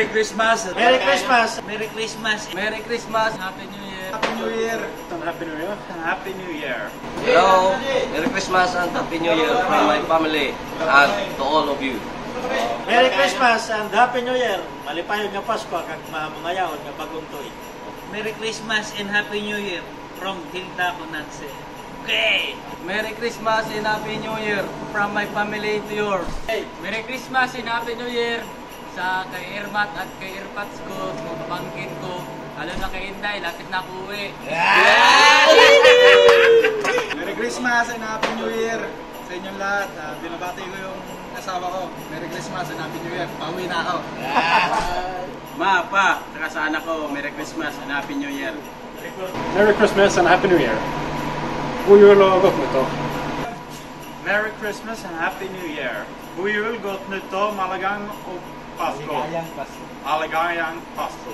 Merry Christmas! Merry Christmas! Merry Christmas! Merry Christmas! Happy New Year! Happy New Year! Happy New Year! Happy New Year! Hello, Merry Christmas and Happy New Year from my family and to all of you. Merry Christmas and Happy New Year! Malipayon nga Pasko kag mamangayaw nga bagong tuig. Merry Christmas and Happy New Year from Hilda Conatse. Okay! Merry Christmas and Happy New Year from my family to yours. Merry Christmas and Happy New Year sa kay Irmat at kay Irpats ko, mga pamangkin ko, lalo na kay Inday, lapit na ako uwi. Merry Christmas and Happy New Year sa inyong lahat. Uh, binabati ko yung asawa ko. Merry Christmas and Happy New Year. Pauwi na ako. Ma, pa, saka sa anak ko, Merry Christmas and Happy New Year. Merry Christmas and Happy New Year. Gott nytt år. Merry Christmas and Happy New Year. God jul, gott nytt Malagang och Pasko. Aligayang Pasko.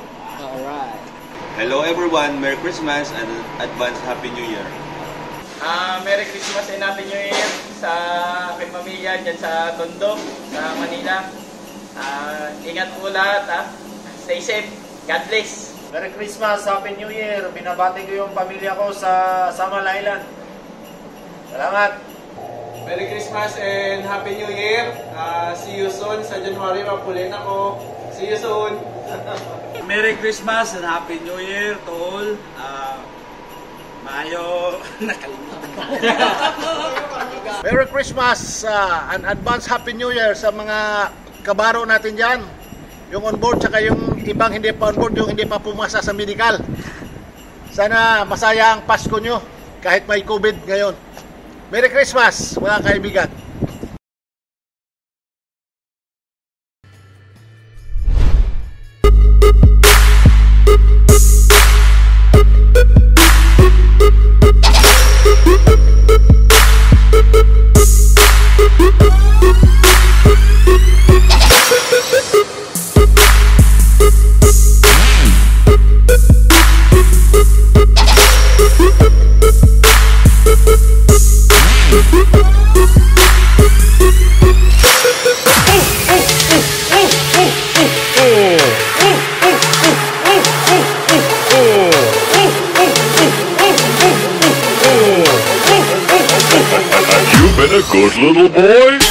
Hello everyone, Merry Christmas and advance Happy New Year. Ah, Merry Christmas and Happy New Year sa aking pamilya dyan sa Tondo, sa Manila. Ah, ingat po lahat ha. Stay safe. God bless. Merry Christmas, Happy New Year! Binabati ko yung pamilya ko sa Samal Island. Salamat! Merry Christmas and Happy New Year. Uh, see you soon sa January. Mapulin ako. See you soon. Merry Christmas and Happy New Year to all. Ah, Mayo, nakalimutan. Merry Christmas uh, and advance Happy New Year sa mga kabaro natin dyan. Yung on board saka yung ibang hindi pa on board, yung hindi pa pumasa sa medical. Sana masaya ang Pasko nyo kahit may COVID ngayon. Merry Christmas mga kaibigan. Kinda good little boy?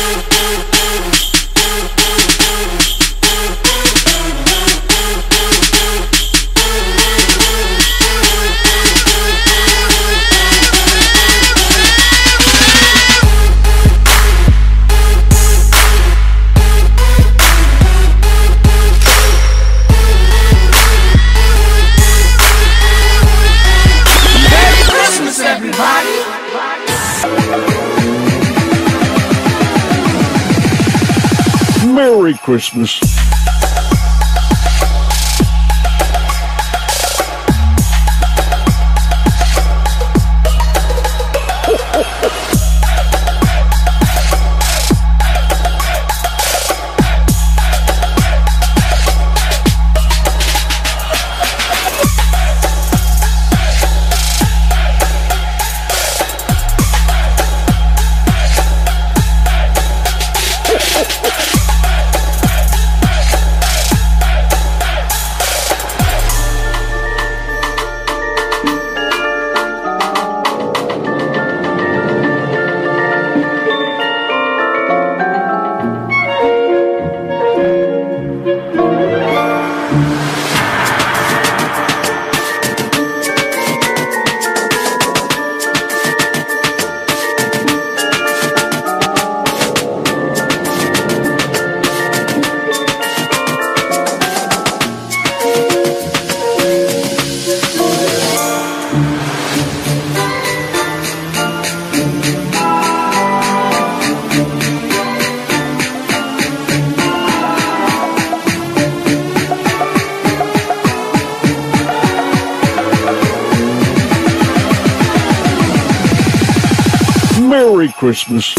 Christmas. Merry Christmas.